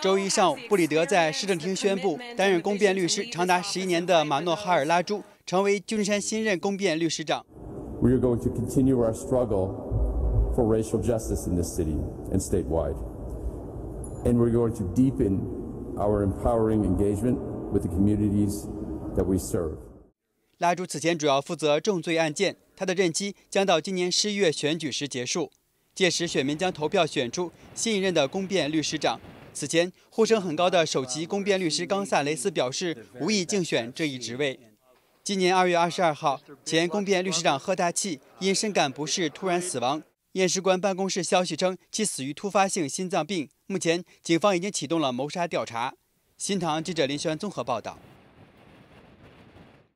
周一上午，布里德在市政厅宣布，担任公辩律师长达十一年的马诺哈尔拉朱成为旧金山新任公辩律师长。We are going to continue our struggle for racial justice in this city and statewide, and we're going to deepen our empowering engagement with the communities that we serve. 拉朱此前主要负责重罪案件，他的任期将到今年十一月选举时结束，届时选民将投票选出新一任的公辩律师长。此前呼声很高的首席公辩律师冈萨雷斯表示无意竞选这一职位。今年二月二十二号，前公辩律师长赫大器因深感不适突然死亡。验尸官办公室消息称其死于突发性心脏病。目前，警方已经启动了谋杀调查。新唐记者林轩综合报道。